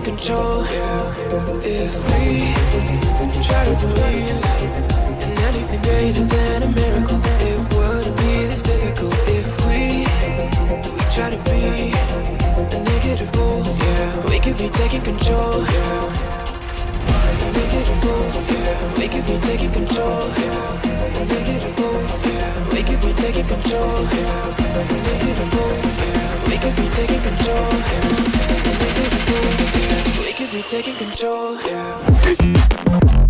can control If we try to believe in anything greater than a miracle It wouldn't be this difficult If we, we try to be a negative rule yeah. We could be taking control yeah. Negative rule yeah. We could be taking control yeah. Negative rule yeah. We could be taking control yeah. Negative rule yeah. We could be taking control. Yeah. We could be taking control. Yeah.